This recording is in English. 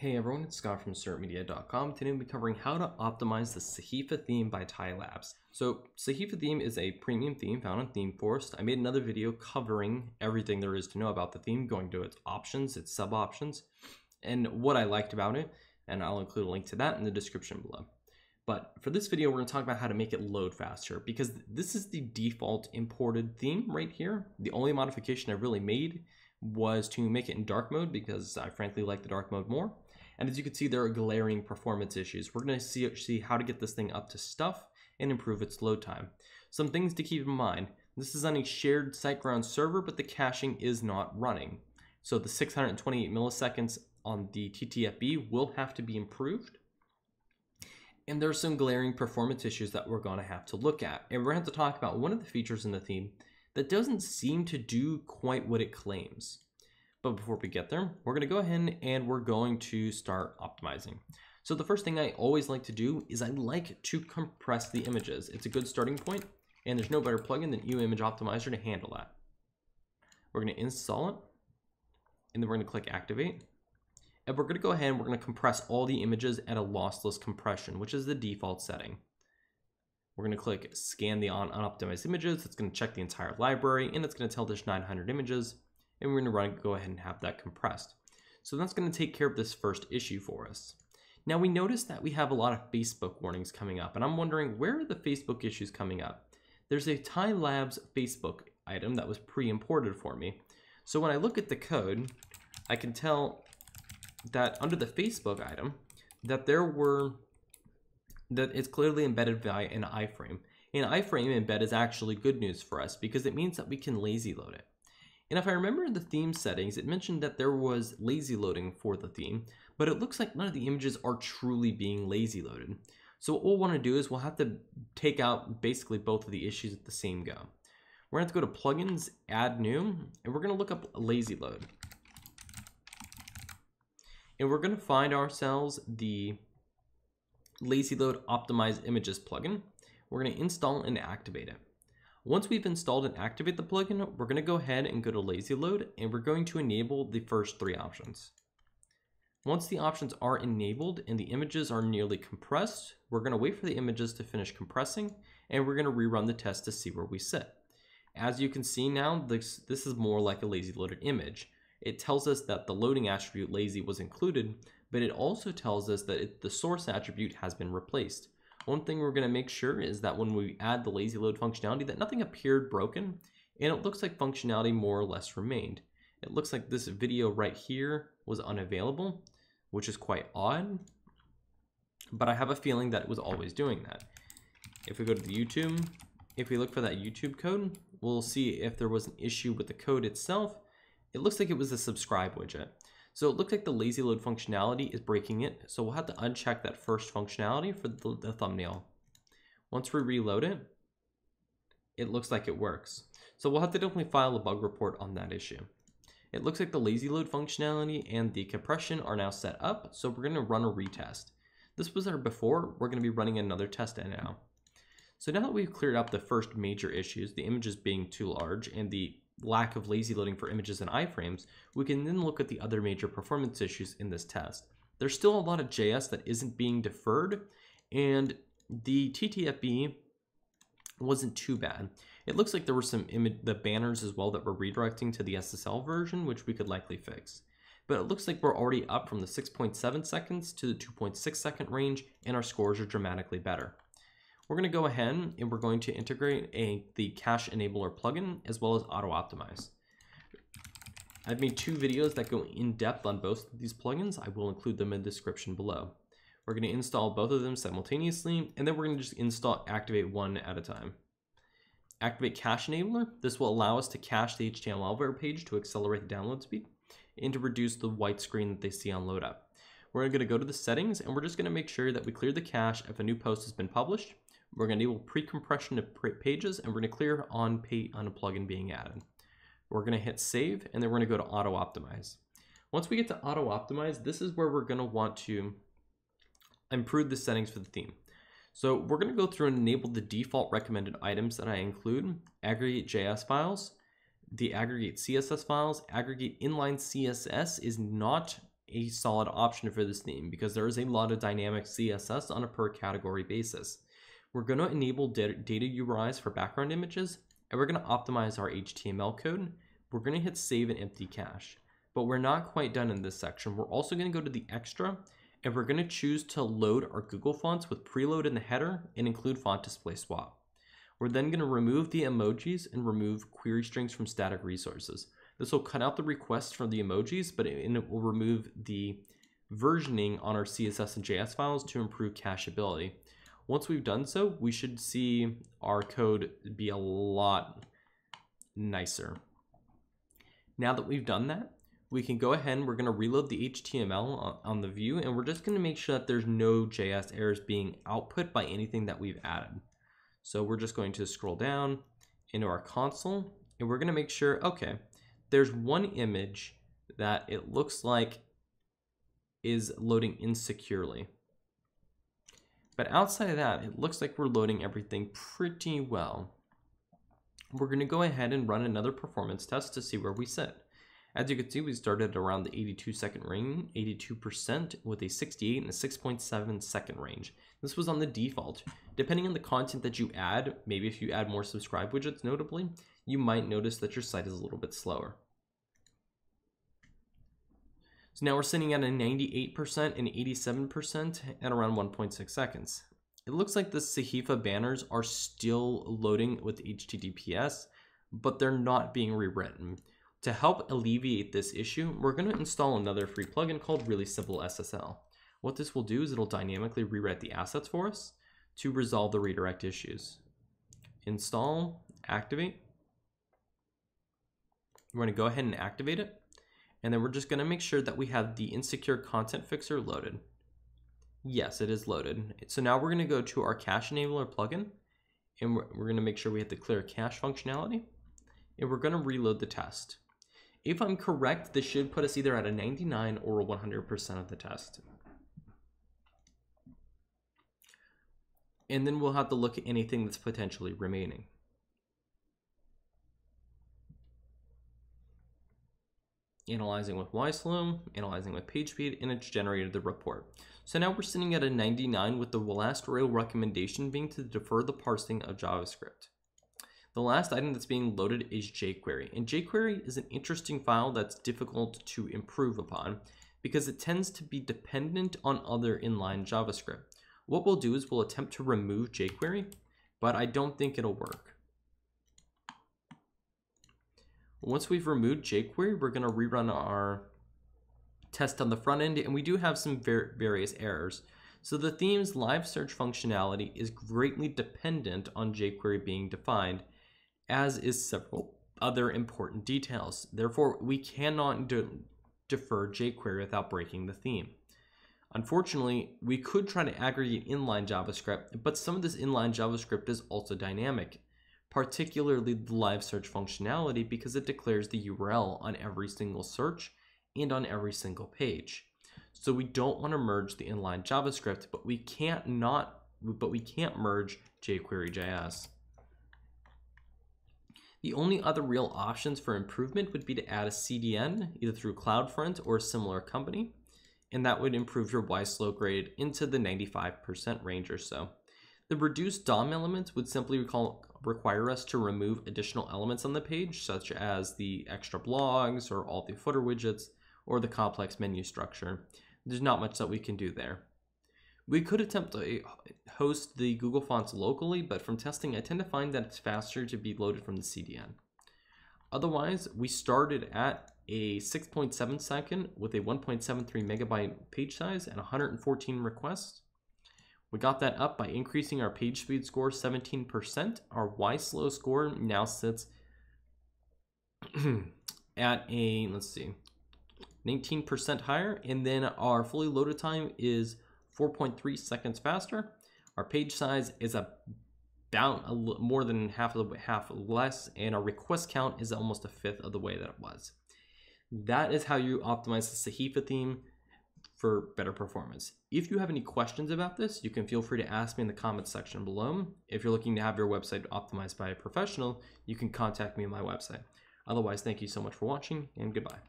Hey everyone, it's Scott from SERTMedia.com. Today we'll be covering how to optimize the Sahifa theme by Tielabs. So Sahifa theme is a premium theme found on ThemeForest. I made another video covering everything there is to know about the theme, going to its options, its sub options, and what I liked about it, and I'll include a link to that in the description below. But for this video, we're going to talk about how to make it load faster because this is the default imported theme right here. The only modification I really made was to make it in dark mode because I frankly like the dark mode more. And as you can see, there are glaring performance issues. We're gonna see, see how to get this thing up to stuff and improve its load time. Some things to keep in mind. This is on a shared SiteGround server, but the caching is not running. So the 628 milliseconds on the TTFB will have to be improved. And there's some glaring performance issues that we're gonna have to look at. And we're gonna have to talk about one of the features in the theme that doesn't seem to do quite what it claims. But before we get there, we're going to go ahead and we're going to start optimizing. So the first thing I always like to do is I like to compress the images. It's a good starting point, and there's no better plugin than EWWW Image Optimizer to handle that. We're going to install it, and then we're going to click Activate. And we're going to go ahead and we're going to compress all the images at a lossless compression, which is the default setting. We're going to click Scan the unoptimized images. It's going to check the entire library, and it's going to tell this 900 images and we're going to run go ahead and have that compressed. So that's going to take care of this first issue for us. Now we notice that we have a lot of Facebook warnings coming up, and I'm wondering where are the Facebook issues coming up? There's a Tielabs Facebook item that was pre-imported for me. So when I look at the code, I can tell that under the Facebook item, that there were, that it's clearly embedded via an iframe. An iframe embed is actually good news for us because it means that we can lazy load it. And if I remember the theme settings, it mentioned that there was lazy loading for the theme, but it looks like none of the images are truly being lazy loaded. So what we'll want to do is we'll have to take out basically both of the issues at the same go. We're going to have to go to plugins, add new, and we're going to look up lazy load. And we're going to find ourselves the lazy load optimize images plugin. We're going to install and activate it. Once we've installed and activate the plugin, we're going to go ahead and go to lazy load and we're going to enable the first three options. Once the options are enabled and the images are nearly compressed, we're going to wait for the images to finish compressing and we're going to rerun the test to see where we sit. As you can see now, this, this is more like a lazy loaded image. It tells us that the loading attribute lazy was included, but it also tells us that it, the source attribute has been replaced. One thing we're going to make sure is that when we add the lazy load functionality that nothing appeared broken and it looks like functionality more or less remained. It looks like this video right here was unavailable, which is quite odd, but I have a feeling that it was always doing that. If we go to the YouTube, if we look for that YouTube code, we'll see if there was an issue with the code itself. It looks like it was the subscribe widget. So it looks like the lazy load functionality is breaking it. So we'll have to uncheck that first functionality for the, the thumbnail. Once we reload it, it looks like it works. So we'll have to definitely file a bug report on that issue. It looks like the lazy load functionality and the compression are now set up, so we're gonna run a retest. This was there before, we're gonna be running another test now. So now that we've cleared up the first major issues, the images being too large and the lack of lazy loading for images and iframes, we can then look at the other major performance issues in this test. There's still a lot of JS that isn't being deferred, and the TTFB wasn't too bad. It looks like there were some image the banners as well that were redirecting to the SSL version, which we could likely fix. But it looks like we're already up from the 6.7 seconds to the 2.6 second range, and our scores are dramatically better. We're going to go ahead and we're going to integrate a the cache enabler plugin as well as Autoptimize. I've made two videos that go in depth on both of these plugins. I will include them in the description below. We're going to install both of them simultaneously, and then we're going to just install activate one at a time. Activate cache enabler. This will allow us to cache the HTML page to accelerate the download speed and to reduce the white screen that they see on load up. We're going to go to the settings and we're just going to make sure that we clear the cache if a new post has been published we're going to enable pre-compression of pages and we're going to clear on, pay, on a plugin being added. We're going to hit save and then we're going to go to Autoptimize. Once we get to Autoptimize, this is where we're going to want to improve the settings for the theme. So we're going to go through and enable the default recommended items that I include, aggregate JS files, the aggregate CSS files, aggregate inline CSS is not a solid option for this theme because there is a lot of dynamic CSS on a per category basis. We're going to enable data, URIs for background images, and we're going to optimize our HTML code. We're going to hit save and empty cache. But we're not quite done in this section. We're also going to go to the extra, and we're going to choose to load our Google fonts with preload in the header and include font display swap. We're then going to remove the emojis and remove query strings from static resources. This will cut out the requests from the emojis, but it, it will remove the versioning on our CSS and JS files to improve cacheability. Once we've done so, we should see our code be a lot nicer. Now that we've done that, we can go ahead and we're going to reload the HTML on the view and we're just going to make sure that there's no JS errors being output by anything that we've added. So we're just going to scroll down into our console and we're going to make sure, okay, there's one image that it looks like is loading insecurely. But outside of that, it looks like we're loading everything pretty well. We're going to go ahead and run another performance test to see where we sit. As you can see, we started around the 82 second range, 82% with a 68 and a 6.7 second range. This was on the default. Depending on the content that you add, maybe if you add more subscribe widgets notably, you might notice that your site is a little bit slower. So now we're sitting at a 98% and 87% at around 1.6 seconds. It looks like the Sahifa banners are still loading with HTTPS, but they're not being rewritten. To help alleviate this issue, we're going to install another free plugin called Really Simple SSL. What this will do is it'll dynamically rewrite the assets for us to resolve the redirect issues. Install, activate. We're going to go ahead and activate it. And then we're just going to make sure that we have the insecure content fixer loaded. Yes, it is loaded. So now we're going to go to our cache enabler plugin and we're, we're going to make sure we have the clear cache functionality and we're going to reload the test. If I'm correct, this should put us either at a 99 or a 100% of the test. And then we'll have to look at anything that's potentially remaining. Analyzing with YSlow, analyzing with PageSpeed, and it's generated the report. So now we're sitting at a 99 with the last real recommendation being to defer the parsing of JavaScript. The last item that's being loaded is jQuery. And jQuery is an interesting file that's difficult to improve upon because it tends to be dependent on other inline JavaScript. What we'll do is we'll attempt to remove jQuery, but I don't think it'll work. Once we've removed jQuery, we're going to rerun our test on the front end, and we do have some var various errors. So the theme's live search functionality is greatly dependent on jQuery being defined, as is several other important details. Therefore, we cannot de defer jQuery without breaking the theme. Unfortunately, we could try to aggregate inline JavaScript, but some of this inline JavaScript is also dynamic, particularly the live search functionality because it declares the URL on every single search and on every single page. So we don't want to merge the inline JavaScript, but we can't not but we can't merge jQuery.js. The only other real options for improvement would be to add a CDN, either through CloudFront or a similar company, and that would improve your YSlow grade into the 95% range or so. The reduced DOM elements would simply recall, require us to remove additional elements on the page, such as the extra blogs or all the footer widgets or the complex menu structure. There's not much that we can do there. We could attempt to uh, host the Google Fonts locally, but from testing, I tend to find that it's faster to be loaded from the CDN. Otherwise, we started at a 6.7 second with a 1.73 megabyte page size and 114 requests. We got that up by increasing our page speed score 17%. Our YSlow score now sits at a, let's see, 19% higher. And then our fully loaded time is 4.3 seconds faster. Our page size is about a more than half of the half less, and our request count is almost a fifth of the way that it was. That is how you optimize the Sahifa theme for better performance. If you have any questions about this, you can feel free to ask me in the comments section below. If you're looking to have your website optimized by a professional, you can contact me on my website. Otherwise, thank you so much for watching and goodbye.